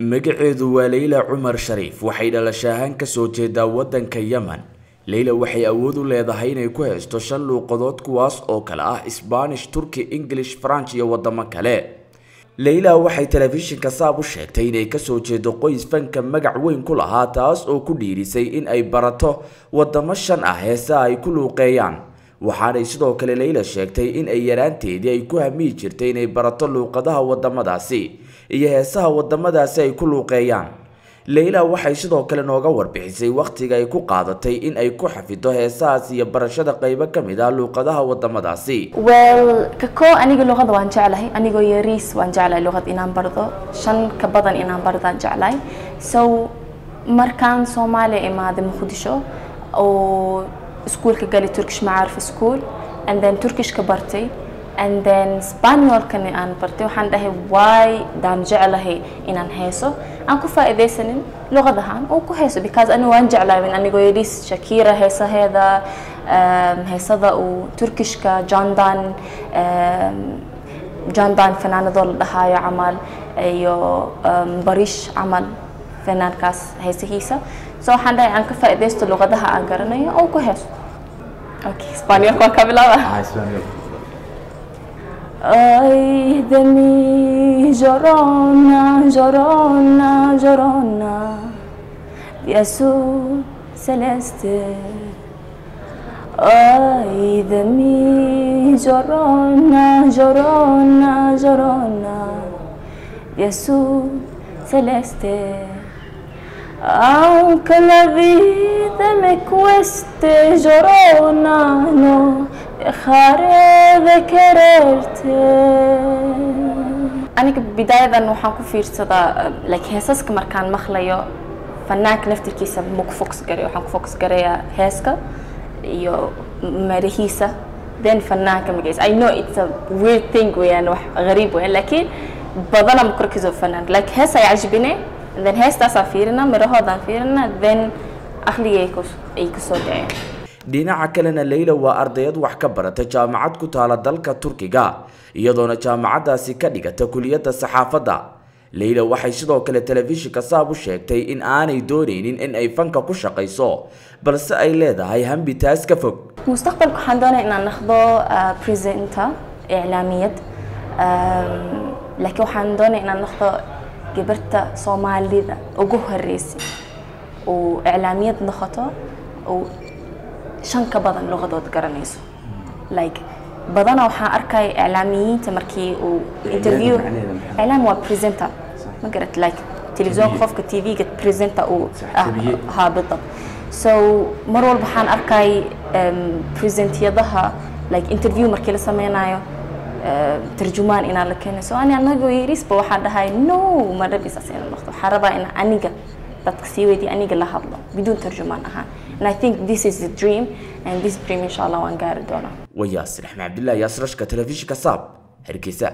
magaceedu waa leyla cumar shariif. Waxay dhalasho ahaan ka soo jeedaa wadanka yemen. Leyla waxay awood u leedahay inay ku haysto shan luuqadood kuwaas oo kale ah sbaanish turki english faranj iyo wadamo kale. Leyla waxay telefishinka saab u sheegtay inay ka soo jeedo qoys fanka magac weyn ku lahaa taas oo ku dhiirisay in ay barato wadamo shan ah heesa ay ku luuqeeyaan waxaanay sidoo kale leyla sheegtay in ay yaraanteedii ay ku hamiyi jirtay inay barato luuqadaha wadamadaasi iyo heesaha wadamadaasi ay ku luuqeeyaan. Leyla waxay sidoo kale nooga warbixisay wakhtiga ay ku qaadatay in ay ku xafido heesahaas iyo barashada qaybo ka mid ah luuqadaha wadamadaasi. Well kako aniga luqada waan jeclahay. Anigoo yariis waan jeclahay luqad inaan bardo. Shan ka badan inaan bardaan jeclahay. So markaan soomaaliya imaaday muqdisho oo iskuulka galay turkish macaarif school and then turkishka bartay and then spaniolkani aan bartay waxaan dhahay waay daan jeclahay inaan heeso aan ku faa'iidaysanin luqadahan oo ku heeso because aniga waan jeclahay anigoo yadhiis shakira heesaheeda heesada uu turkishka jondan jondan fanaanadoo la dhahaayo camal iyo barish camal fanaankaas heesihiisa so waxaan dhahay aan ka faa'iidaysto luqadaha aan garanayo oo ku heeso okay spaniolka waan ka bilaaba Ay de mi llorona, llorona, llorona, de azul celeste. Ay de mi llorona, llorona, llorona, de azul celeste. Aunque la vida me cueste, llorona, no dejaré de quererte. aniga bidaayadan waxaan ku fiirsadaa like heesaska markaan maqlayo fanaanka laftirkiisa ma ku focus garay waxaan ku focus garayaa heeska iyo marahiisa then fanaanka magaciisa i know it's a weird thing gariib weeyaan laakiin badana ma korkiisa fanaan like hees ay cajbine then heestaasaan fiirina mirahoodaan fiirina then aqligay ay ku soo dhaceen. Dhinaca kalena leyla waa ardayad wax ka barata jaamacad ku taala dalka turkiga iyadoona jaamacadaasi ka dhigata kuliyadda saxaafadda. Leyla waxay sidoo kale telefishinka saab u sheegtay in aanay dooneynin in ay fanka ku shaqayso balse ay leedahay hambi taas ka fog. Mustaqbalka waxaan doonaya inaan noqdo presenter iclaamiyad. Laakiin waxaan doonaya inaan noqdo gabarta soomaalida ugu horeysay oo iclaamiyad noqoto oo shan ka badan luqadood garanayso. Like badana waxaan arkaya iclaamiyiinta markii uu interview iclaam waa presenter. Ma garat like televisionka qofka tv-ga presenter uu haa bidab so mar walba waxaan arkay presentyadaha like interview markii la sameynayo tarjumaan inaan la keenay so ani anagoo yarisba waxaan dhahay no ma dhabisaas inaan noqdo waxaan rabaa in aniga dadka sii weydiya aniga la hadlo biduun tarjumaan ahaan and I think this is the dream. And this dream inshallah waan gaari doonaa wayaasir axmed cabdillah yaasrashka telefishinka saab hargeysa